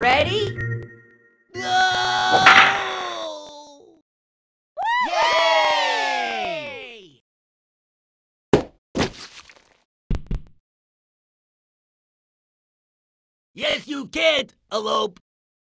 Ready? Go! Yay! Yes, you can't, elope.